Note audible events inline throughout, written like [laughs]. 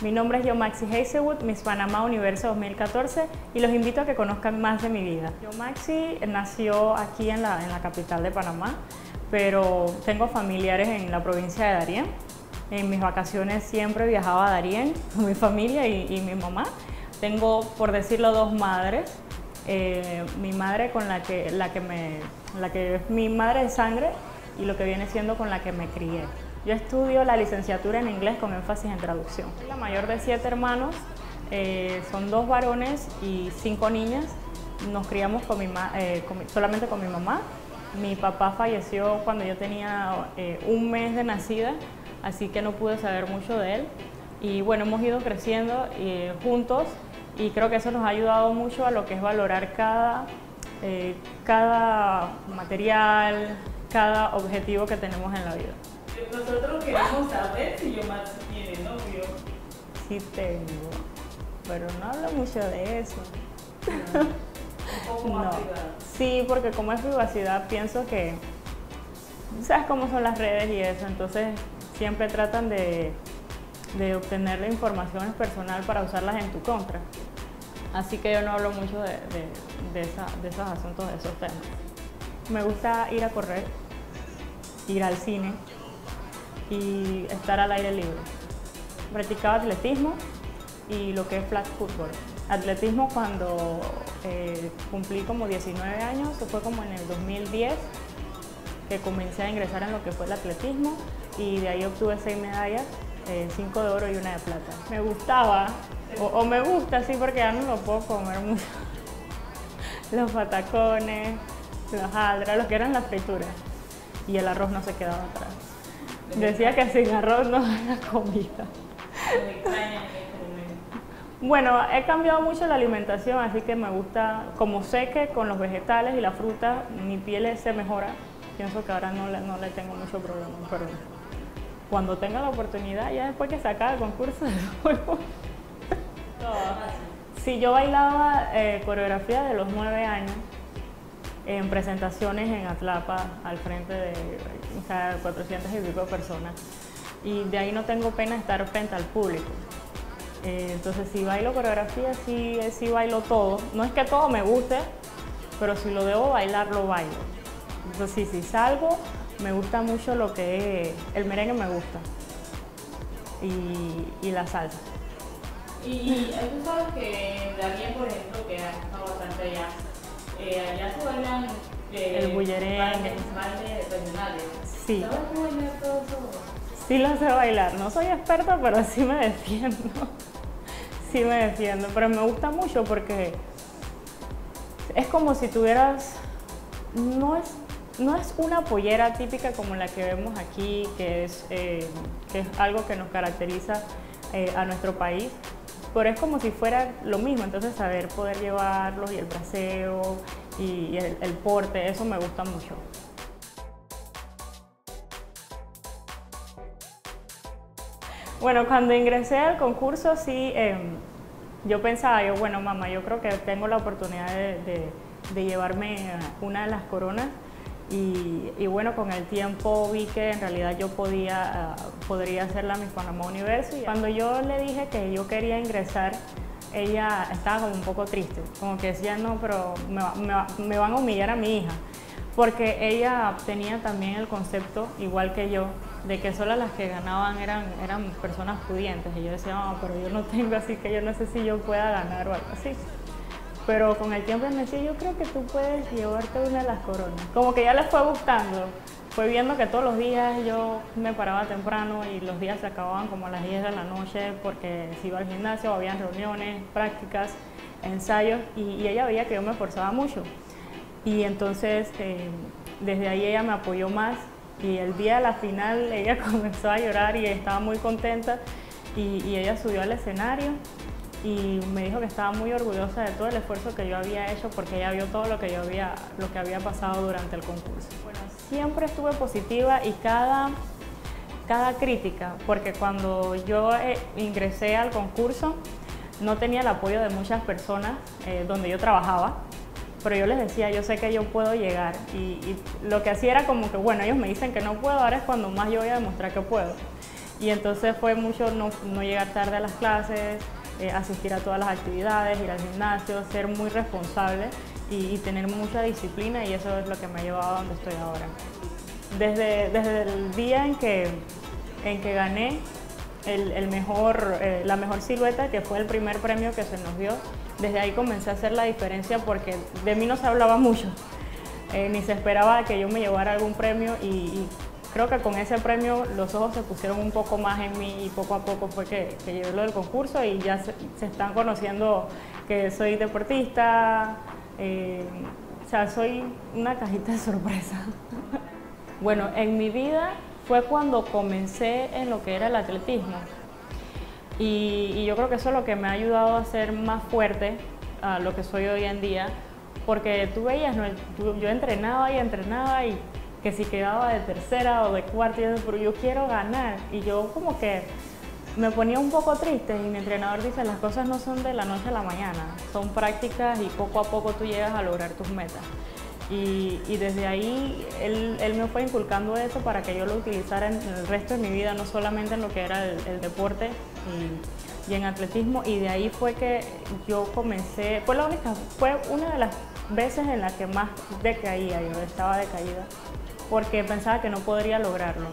Mi nombre es Yomaxi Hazelwood, Miss Panamá Universo 2014 y los invito a que conozcan más de mi vida. Yomaxi nació aquí en la, en la capital de Panamá, pero tengo familiares en la provincia de Darién. En mis vacaciones siempre viajaba a Darién [laughs] con mi familia y, mi mamá. Tengo, por decirlo, dos madres. Eh, mi madre con la que, la que me, la que es mi madre de sangre y lo que viene siendo con la que me crié. Yo estudio la licenciatura en inglés con énfasis en traducción. Soy la mayor de siete hermanos, eh, son dos varones y cinco niñas. Nos criamos con mi eh, solamente con mi mamá. Mi papá falleció cuando yo tenía eh, un mes de nacida, así que no pude saber mucho de él. Y bueno, hemos ido creciendo juntos y creo que eso nos ha ayudado mucho a lo que es valorar cada, cada material, cada objetivo que tenemos en la vida. Nosotros queremos saber si yo más tiene novio. Sí tengo, pero no hablo mucho de eso. Un no. Sí, porque como es privacidad, pienso que sabes cómo son las redes y eso, entonces siempre tratan de, de obtener la información personal para usarlas en tu contra. Así que yo no hablo mucho de, de, de esos asuntos, de esos temas. Me gusta ir a correr, ir al cine, y estar al aire libre. Practicaba atletismo y lo que es flag football. Atletismo cuando eh, cumplí como 19 años, eso fue como en el 2010 que comencé a ingresar en lo que fue el atletismo y de ahí obtuve seis medallas, eh, cinco de oro y una de plata. Me gustaba, o, me gusta, sí, porque ya no lo puedo comer mucho. [laughs] Los patacones, los aldras, los que eran las frituras y el arroz no se quedaba atrás. Decía que sin arroz no hay comida. Bueno, he cambiado mucho la alimentación, así que me gusta, como sé que con los vegetales y la fruta mi piel se mejora, pienso que ahora no le, no le tengo mucho problema, pero cuando tenga la oportunidad, ya después que se acabe el concurso, [laughs] de nuevo. Sí, yo bailaba eh, coreografía de los nueve años en presentaciones en Atlapa al frente de o sea, 400 y pico personas. Y de ahí no tengo pena estar frente al público. Eh, entonces, si bailo coreografía, sí, sí bailo todo. No es que todo me guste, pero si lo debo bailar, lo bailo. Entonces, sí, si salgo, me gusta mucho lo que es, el merengue me gusta. Y, y la salsa. Y tú sabes que también, por ejemplo, que ha estado bastante allá, eh, allá se bailan eh, el bullerengue. Sí. ¿Sabes bailar todo eso? Sí lo sé bailar. No soy experta, pero sí me defiendo. [laughs] Sí me defiendo. Pero me gusta mucho porque es como si tuvieras. No es, no es una pollera típica como la que vemos aquí, que es, eh, que es algo que nos caracteriza eh, a nuestro país, pero es como si fuera lo mismo, entonces saber poder llevarlos y el braceo y el, porte, eso me gusta mucho. Bueno, cuando ingresé al concurso sí, em, yo pensaba, yo, bueno mamá, yo creo que tengo la oportunidad de llevarme una de las coronas y, bueno, con el tiempo vi que en realidad yo podía, uh, podría hacerla Miss Panamá University. Cuando yo le dije que yo quería ingresar, ella estaba como un poco triste, como que decía, no, pero me, me, van a humillar a mi hija, porque ella tenía también el concepto, igual que yo, de que solo las que ganaban eran, eran personas pudientes. Y yo decía, no, pero yo no tengo, así que yo no sé si yo pueda ganar o algo así. Pero con el tiempo me decía, yo creo que tú puedes llevarte una de las coronas. Como que ya les fue gustando. Fue viendo que todos los días yo me paraba temprano y los días se acababan como a las 10 de la noche porque se iba al gimnasio, había reuniones, prácticas, ensayos y, ella veía que yo me esforzaba mucho. Y entonces eh, desde ahí ella me apoyó más y el día de la final ella [laughs] comenzó a llorar y estaba muy contenta y, y ella subió al escenario y me dijo que estaba muy orgullosa de todo el esfuerzo que yo había hecho porque ella vio todo lo que yo había, lo que había pasado durante el concurso. Bueno, siempre estuve positiva y cada, cada crítica, porque cuando yo eh, ingresé al concurso no tenía el apoyo de muchas personas eh, donde yo trabajaba, pero yo les decía, yo sé que yo puedo llegar y, y, lo que hacía era como que, bueno, ellos me dicen que no puedo, ahora es cuando más yo voy a demostrar que puedo. Y entonces fue mucho no, no llegar tarde a las clases, eh, asistir a todas las actividades, ir al gimnasio, ser muy responsable y, tener mucha disciplina y eso es lo que me ha llevado a donde estoy ahora. Desde, desde el día en que, en que gané el, mejor, eh, la mejor silueta, que fue el primer premio que se nos dio, desde ahí comencé a hacer la diferencia porque de mí no se hablaba [laughs] mucho, eh, ni se esperaba que yo me llevara algún premio y creo que con ese premio los ojos se pusieron un poco más en mí y poco a poco fue que, que llevé lo del concurso y ya se, están conociendo que soy deportista, eh, o sea, soy una cajita de sorpresa. [laughs] bueno, en mi vida fue cuando comencé en lo que era el atletismo y, yo creo que eso es lo que me ha ayudado a ser más fuerte a lo que soy hoy en día porque tú veías, yo entrenaba y entrenaba y que si quedaba de tercera o de cuarta, yo pero yo quiero ganar. Y yo como que me ponía un poco triste y mi entrenador dice, las cosas no son de la noche a la mañana, son prácticas y poco a poco tú llegas a lograr tus metas. Y, desde ahí él, me fue inculcando eso para que yo lo utilizara en, el resto de mi vida, no solamente en lo que era el, deporte y, y, en atletismo. Y de ahí fue que yo comencé, fue la única, fue una de las veces en las que más decaía, yo estaba decaída porque pensaba que no podría lograrlo.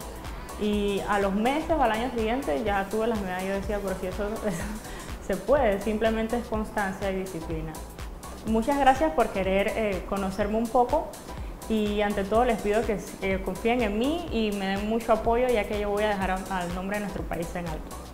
Y a los meses o al año siguiente ya tuve las medallas, yo decía, pero si eso, [laughs] se puede, simplemente es constancia y disciplina. Muchas gracias por querer eh, conocerme un poco y ante todo les pido que confíen en mí y me den mucho apoyo ya que yo voy a dejar al nombre de nuestro país en alto.